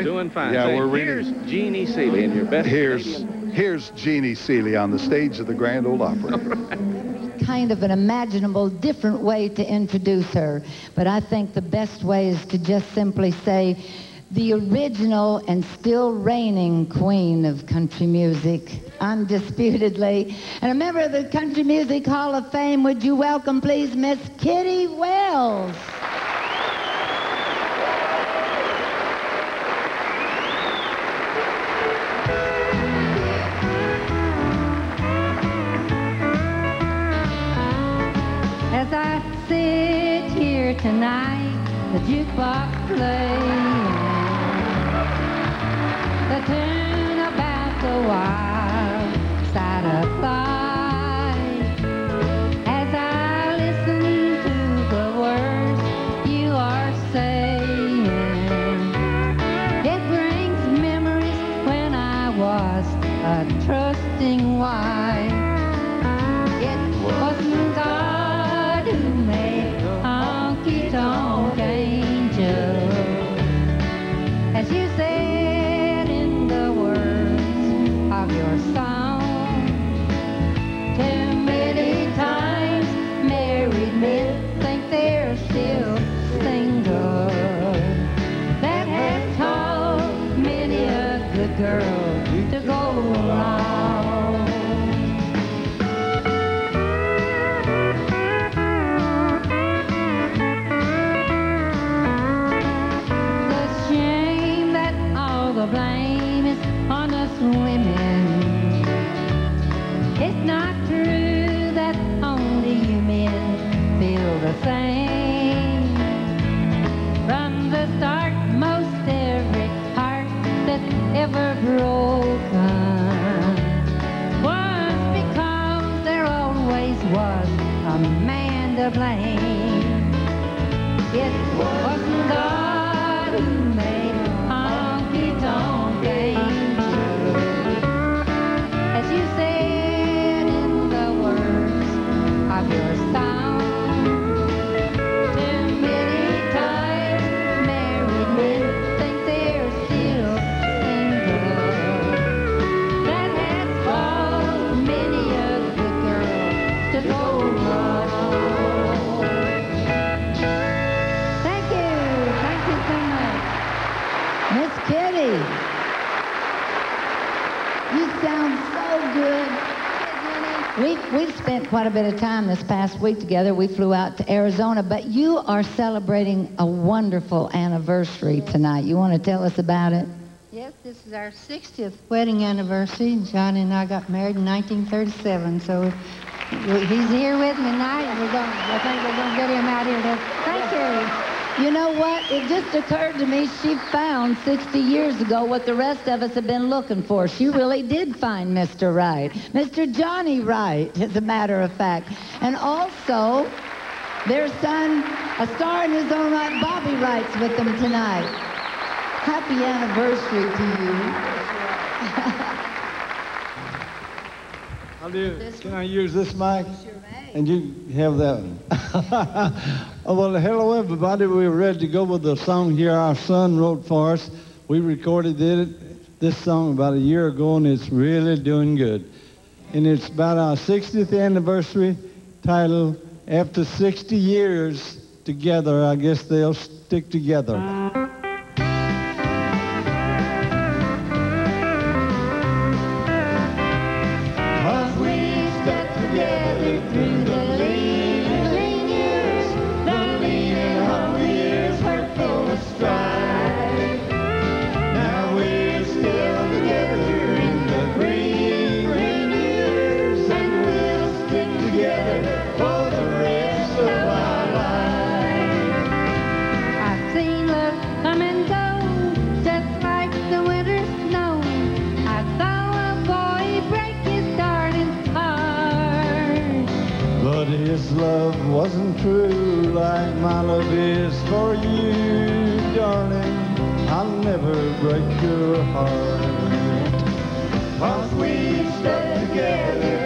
right? Doing fine. Yeah, Say, we're reading. Here's Jeannie Seely in your best Here's Canadian- here's Jeannie Seely on the stage of the Grand Ole Opry. kind of an imaginable different way to introduce her. But I think the best way is to just simply say the original and still reigning queen of country music, undisputedly. And a member of the Country Music Hall of Fame, would you welcome, please, Miss Kitty Wells? The jukebox playing the tune about the wild was a man to blame. It wasn't God who made So good. We've, we've spent quite a bit of time this past week together. We flew out to Arizona, but you are celebrating a wonderful anniversary tonight. You want to tell us about it? Yes, this is our 60th wedding anniversary. Johnny and I got married in 1937, so he's here with me tonight. and We're going, I think we're going to get him out here. To, thank you. You know what? It just occurred to me she found 60 years ago what the rest of us have been looking for. She really did find Mr. Right. Mr. Johnny Wright, as a matter of fact. And also, their son, a star in his own right, Bobby Wright's with them tonight. Happy anniversary to you. Do, can I use this mic? And you have that one. oh, well, hello, everybody. We're ready to go with the song here our son wrote for us. We recorded it, this song about a year ago, and it's really doing good. And it's about our 60th anniversary, titled After 60 Years Together, I guess they'll stick together. Is for you, darling. I'll never break your heart. Cause we stay together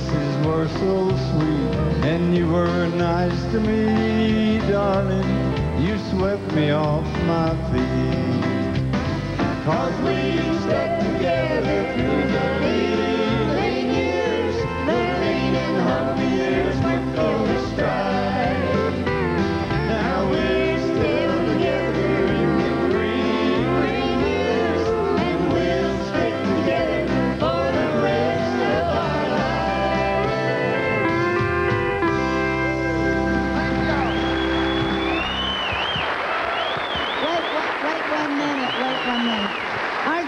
kisses were so sweet, and you were nice to me, darling. You swept me off my feet.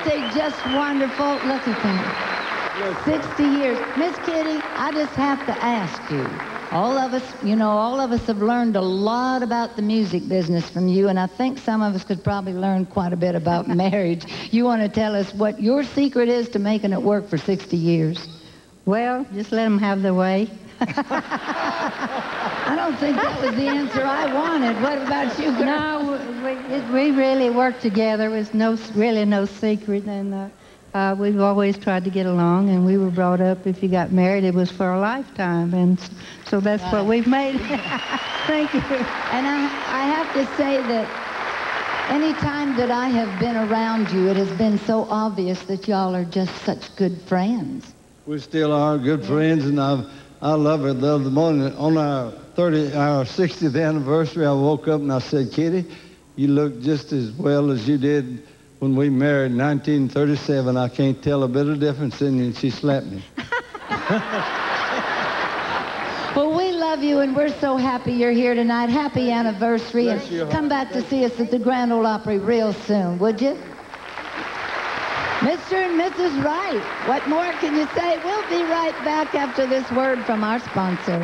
Aren't they just wonderful? Look at them. 60 years. Miss Kitty, I just have to ask you. All of us, you know, all of us have learned a lot about the music business from you, and I think some of us could probably learn quite a bit about marriage. You want to tell us what your secret is to making it work for 60 years? Well, just let them have their way. I don't think that was the answer I wanted. What about you, girl? No, we, it, we really worked together. It was no, really no secret, and uh, uh, we've always tried to get along. And we were brought up, if you got married, it was for a lifetime, and so that's what we've made. Thank you. And I, I have to say that any time that I have been around you, it has been so obvious that y'all are just such good friends. We still are good friends, and I've, I love her. The other morning, on our 30, uh, our 60th anniversary, I woke up and I said, Kitty, you look just as well as you did when we married in 1937. I can't tell a bit of difference in you. And she slapped me. Well, we love you, and we're so happy you're here tonight. Happy anniversary, Bless and heart. come back to see us at the Grand Ole Opry real soon, would you? Mr. and Mrs. Wright, what more can you say? We'll be right back after this word from our sponsor.